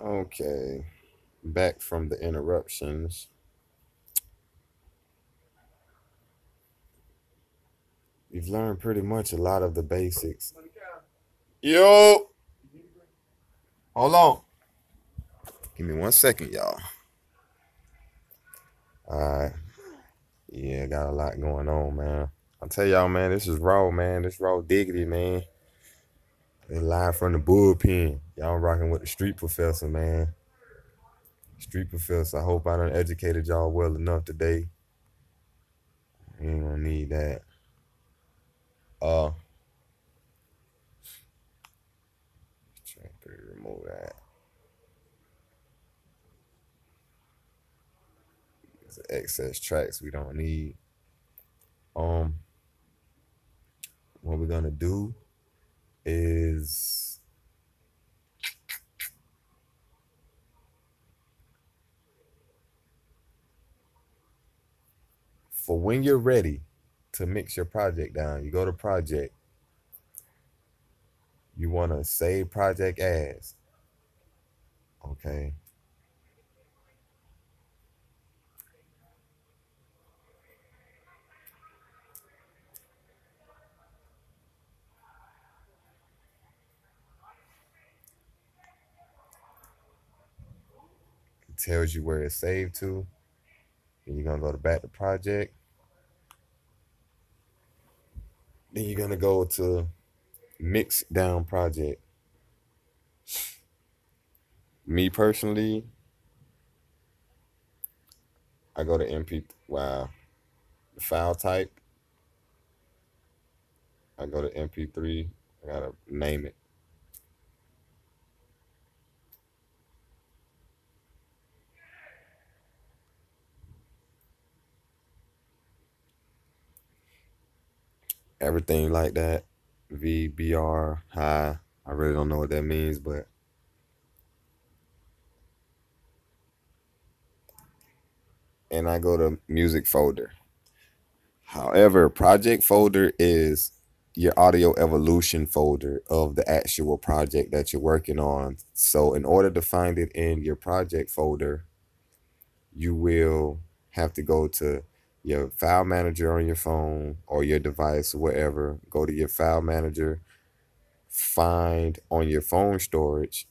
Okay, back from the interruptions. You've learned pretty much a lot of the basics. Yo! Hold on. Give me one second, y'all. Alright. Yeah, got a lot going on, man. I'll tell y'all, man, this is raw, man. This raw diggity, man. Live from the bullpen. Y'all rocking with the street professor, man. Street professor. I hope I done educated y'all well enough today. You ain't gonna need that. Uh try to remove that. Excess tracks we don't need. Um what we're gonna do is for when you're ready to mix your project down, you go to project. You want to save project as. Okay. Tells you where it's saved to. And you're gonna go to back to project. Then you're gonna go to mix down project. Me personally, I go to MP wow. The file type. I go to MP3. I gotta name it. Everything like that. VBR high. I really don't know what that means, but and I go to music folder. However, project folder is your audio evolution folder of the actual project that you're working on. So in order to find it in your project folder, you will have to go to your file manager on your phone or your device or wherever. Go to your file manager, find on your phone storage,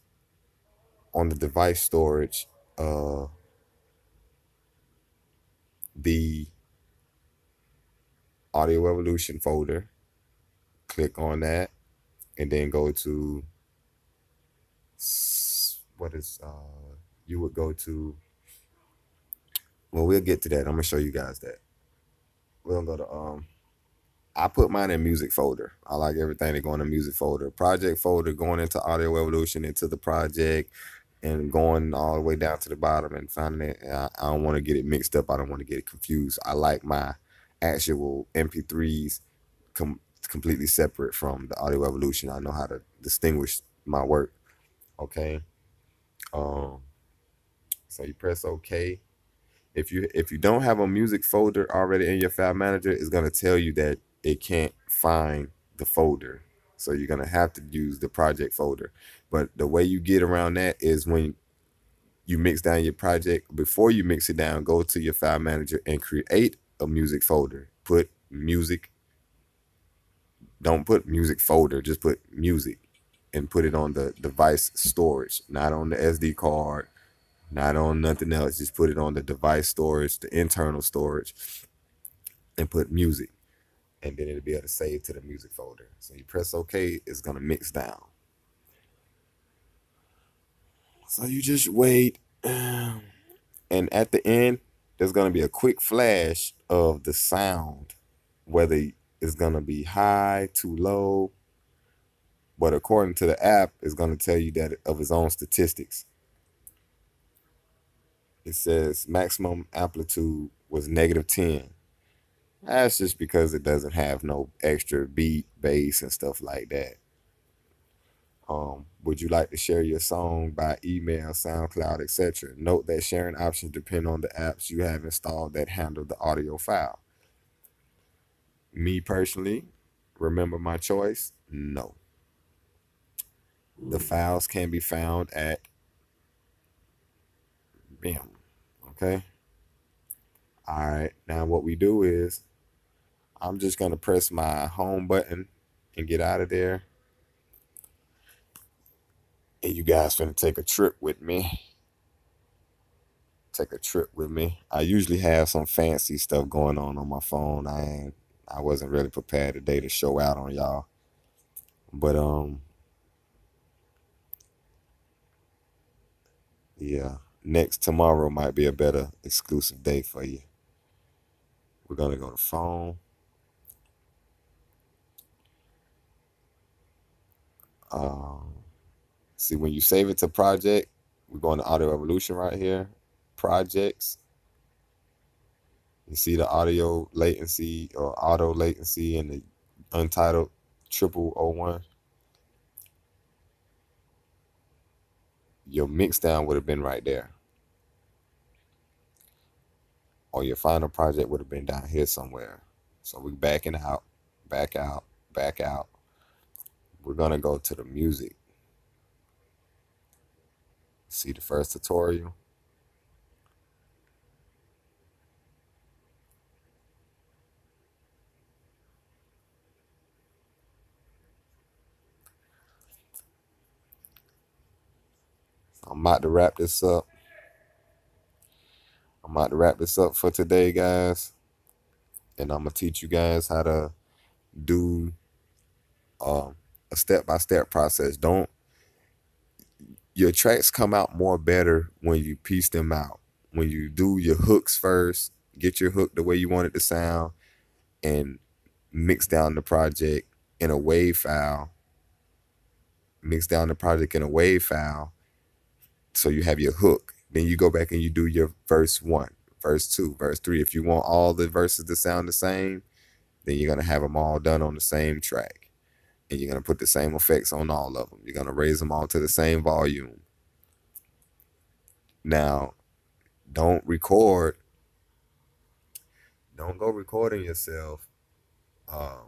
on the device storage, uh, the Audio Evolution folder. Click on that, and then go to what is uh you would go to well we'll get to that i'm gonna show you guys that we're gonna go to um I put mine in music folder. I like everything to go in the music folder. Project folder going into Audio Evolution into the project and going all the way down to the bottom and finding it. I, I don't want to get it mixed up. I don't want to get it confused. I like my actual MP3s com- completely separate from the Audio Evolution. I know how to distinguish my work. Okay. Um. So you press OK if you if you don't have a music folder already in your file manager, it's gonna tell you that it can't find the folder. So you're gonna have to use the project folder. But the way you get around that is when you mix down your project, before you mix it down, go to your file manager and create a music folder. Put music. Don't put music folder, just put music and put it on the device storage, not on the SD card, not on nothing else. Just put it on the device storage, the internal storage, and put music. And then it'll be able to save to the music folder. So you press OK, it's gonna mix down. So you just wait. Um, and at the end, there's gonna be a quick flash of the sound, whether it's gonna be high, too low. But according to the app, it's gonna tell you that of its own statistics it says maximum amplitude was negative 10. That's just because it doesn't have no extra beat, bass, and stuff like that. Um, would you like to share your song by email, SoundCloud, etc.? Note that sharing options depend on the apps you have installed that handle the audio file. Me personally, remember my choice? No. The files can be found at Bam. Okay. All right. Now what we do is I'm just gonna press my home button and get out of there. And you guys gonna take a trip with me. Take a trip with me. I usually have some fancy stuff going on on my phone. I ain't I wasn't really prepared today to show out on y'all. But um yeah, next tomorrow might be a better exclusive day for you. We're gonna go to phone. Um, see when you save it to project, we're going to Audio Evolution right here, projects. You see the audio latency or auto latency and the untitled triple O one. Your mix down would have been right there. Or your final project would have been down here somewhere. So we're backing out, back out, back out. We're gonna go to the music. See the first tutorial. I'm about to wrap this up. I'm about to wrap this up for today, guys. And I'm gonna teach you guys how to do um, a step by step process. Don't your tracks come out more better when you piece them out. When you do your hooks first, get your hook the way you want it to sound, and mix down the project in a wave file. Mix down the project in a wave file so you have your hook. Then you go back and you do your verse one, verse two, verse three. If you want all the verses to sound the same, then you're gonna have them all done on the same track, and you're gonna put the same effects on all of them. You're gonna raise them all to the same volume. Now, don't record. Don't go recording yourself. Um,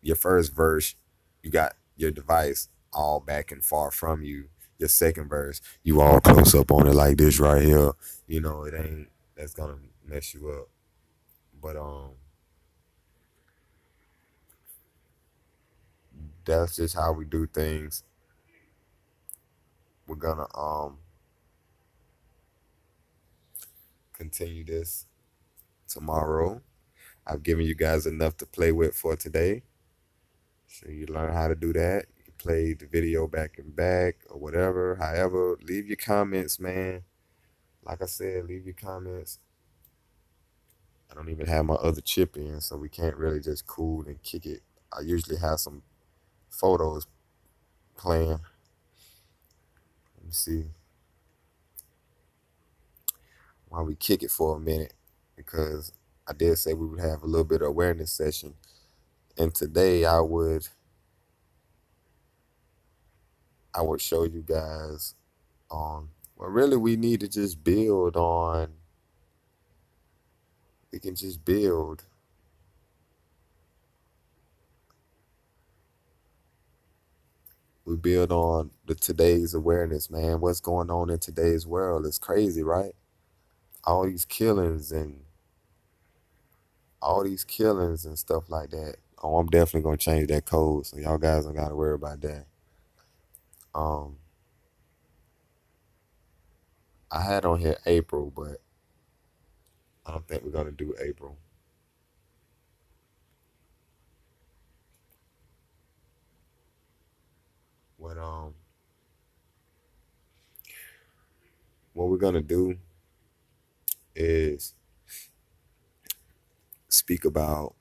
your first verse, you got your device all back and far from you your second verse, you all close up on it like this right here. You know, it ain't that's gonna mess you up. But um that's just how we do things. We're gonna um continue this tomorrow. I've given you guys enough to play with for today. So you learn how to do that play the video back and back or whatever. However, leave your comments, man. Like I said, leave your comments. I don't even have my other chip in, so we can't really just cool and kick it. I usually have some photos playing. Let me see. While we kick it for a minute, because I did say we would have a little bit of awareness session. And today I would I would show you guys um well really we need to just build on we can just build we build on the today's awareness man. What's going on in today's world is crazy right? All these killings and all these killings and stuff like that. Oh i'm definitely gonna change that code so y'all guys don't gotta worry about that um, I had on here April, but I don't think we're gonna do April. What um, what we're gonna do is speak about.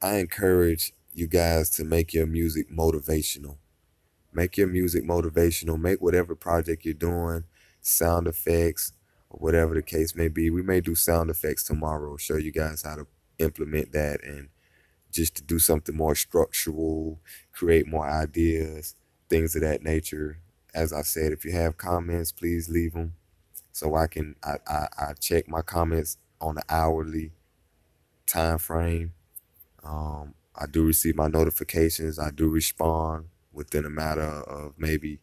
I encourage you guys to make your music motivational. Make your music motivational. Make whatever project you're doing, sound effects, or whatever the case may be. We may do sound effects tomorrow, show you guys how to implement that and just to do something more structural, create more ideas, things of that nature. As I said, if you have comments, please leave them so I can I, I, I check my comments on the hourly time frame. Um, I do receive my notifications. I do respond within a matter of maybe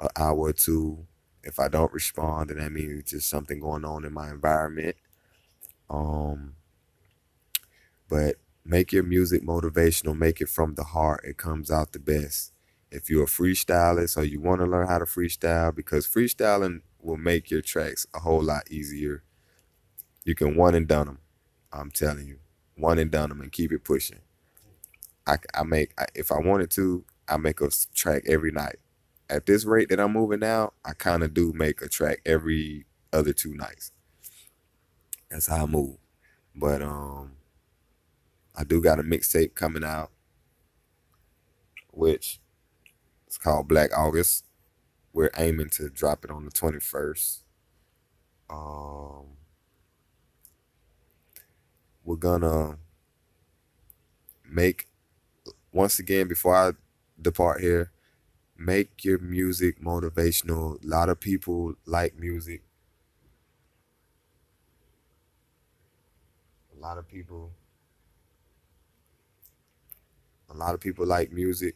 an hour or two. If I don't respond, then that means just something going on in my environment. Um, but make your music motivational. Make it from the heart. It comes out the best. If you're a freestylist or you want to learn how to freestyle, because freestyling will make your tracks a whole lot easier. You can one and done them. I'm telling you, one and done them, and keep it pushing. I, I make I, if I wanted to, I make a track every night. At this rate that I'm moving now, I kind of do make a track every other two nights. That's how I move. But um, I do got a mixtape coming out, which it's called Black August. We're aiming to drop it on the 21st. Um, we're gonna make once again before I depart here, make your music motivational. A lot of people like music. A lot of people a lot of people like music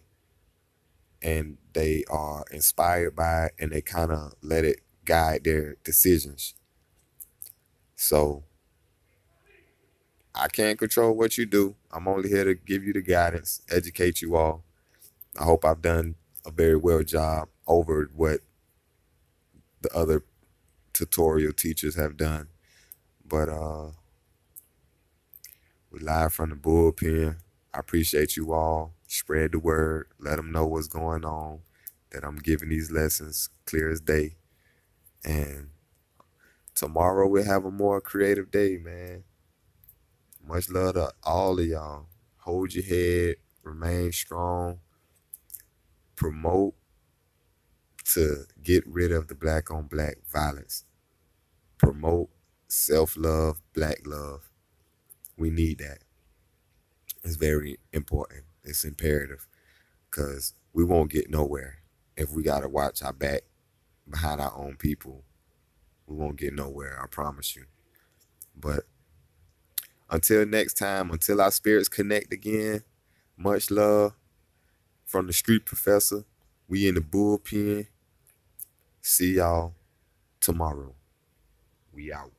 and they are inspired by it and they kind of let it guide their decisions. So I can't control what you do. I'm only here to give you the guidance, educate you all. I hope I've done a very well job over what the other tutorial teachers have done. But uh we live from the bullpen. I appreciate you all. Spread the word. Let them know what's going on. That I'm giving these lessons clear as day. And tomorrow we'll have a more creative day, man. Much love to all of y'all. Hold your head. Remain strong. Promote to get rid of the black on black violence. Promote self love, black love. We need that. It's very important. It's imperative because we won't get nowhere if we got to watch our back behind our own people. We won't get nowhere, I promise you. But until next time, until our spirits connect again, much love from the street professor. We in the bullpen. See y'all tomorrow. We out.